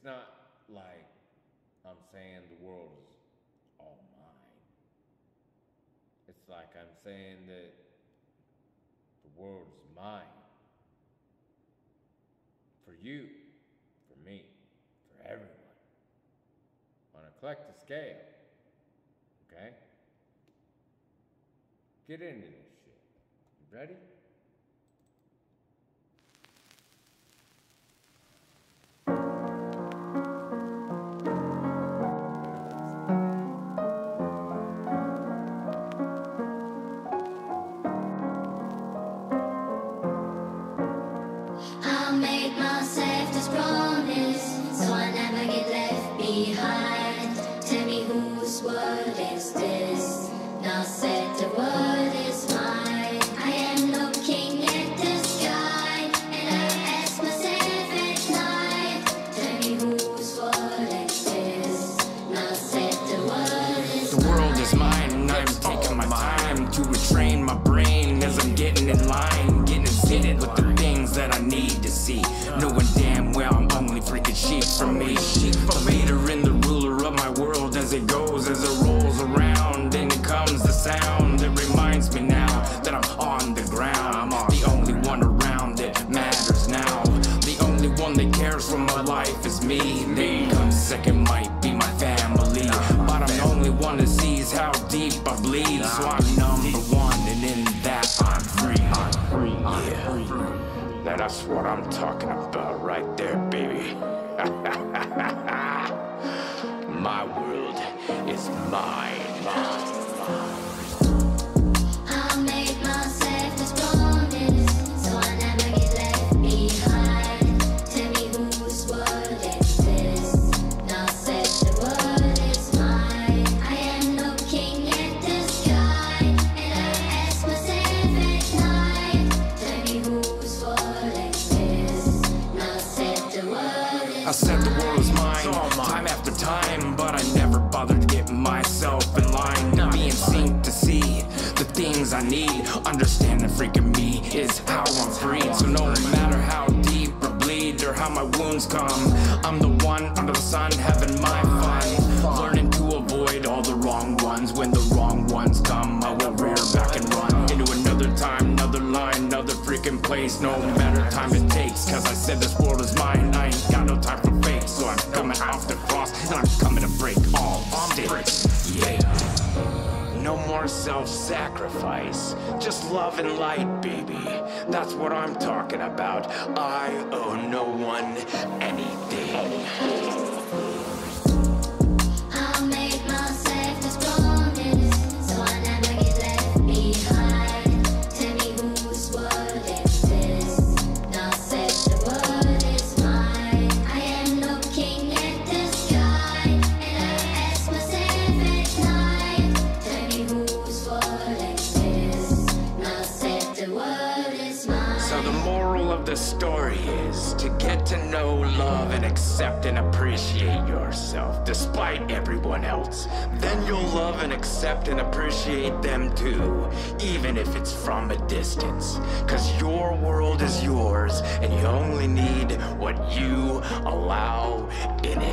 It's not like I'm saying the world is all mine. It's like I'm saying that the world is mine. For you, for me, for everyone. On a collective scale. Okay? Get into this shit. You ready? Promise, so I never get left behind. Tell me whose? Now the word is mine. I am looking at the sky, and world I'm taking my time to retrain my brain as I'm getting in line, getting fitted with the things that I need to see. Knowing one that cares for my life is me. Then comes second might be my family, but I'm the only one that sees how deep I bleed. So I'm number one, and in that I'm free. I'm free. Yeah. Now that's what I'm talking about right there, baby. my world is mine. I need. Understanding freaking me is how I'm free. So no matter how deep or bleed or how my wounds come, I'm the one under the sun having my fun. Learning to avoid all the wrong ones. When the wrong ones come, I will rear back and run into another time, another line, another freaking place. No matter time it takes, cause I said this world is mine. I ain't got no time for fake, so I'm coming off the cross and I'm coming to break all sticks. Yeah. More self sacrifice, just love and light, baby. That's what I'm talking about. I owe no one anything. The story is to get to know, love, and accept and appreciate yourself despite everyone else. Then you'll love and accept and appreciate them too, even if it's from a distance. Cause your world is yours, and you only need what you allow in it.